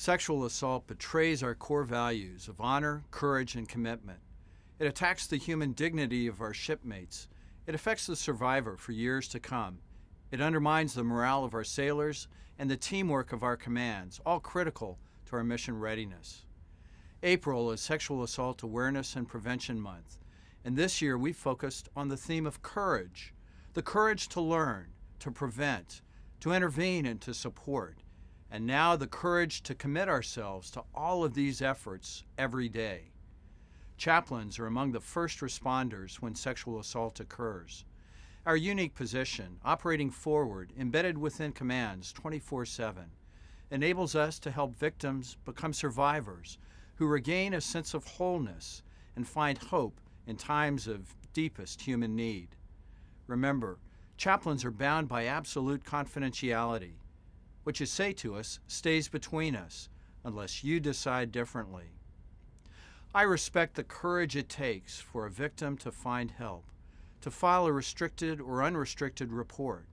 Sexual assault betrays our core values of honor, courage, and commitment. It attacks the human dignity of our shipmates. It affects the survivor for years to come. It undermines the morale of our sailors and the teamwork of our commands, all critical to our mission readiness. April is Sexual Assault Awareness and Prevention Month, and this year we focused on the theme of courage the courage to learn, to prevent, to intervene, and to support and now the courage to commit ourselves to all of these efforts every day. Chaplains are among the first responders when sexual assault occurs. Our unique position, operating forward, embedded within commands 24 7, enables us to help victims become survivors who regain a sense of wholeness and find hope in times of deepest human need. Remember, chaplains are bound by absolute confidentiality what you say to us stays between us unless you decide differently. I respect the courage it takes for a victim to find help, to file a restricted or unrestricted report.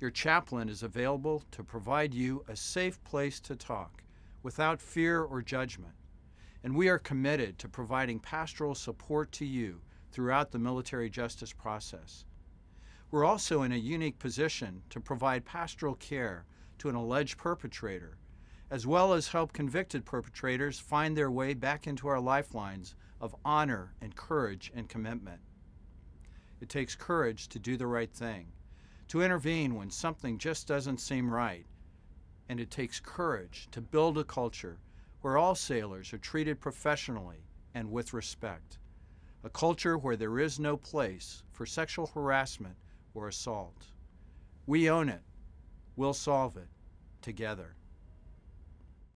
Your chaplain is available to provide you a safe place to talk without fear or judgment. And we are committed to providing pastoral support to you throughout the military justice process. We're also in a unique position to provide pastoral care to an alleged perpetrator, as well as help convicted perpetrators find their way back into our lifelines of honor and courage and commitment. It takes courage to do the right thing, to intervene when something just doesn't seem right, and it takes courage to build a culture where all sailors are treated professionally and with respect, a culture where there is no place for sexual harassment or assault. We own it We'll solve it together.